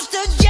supposed to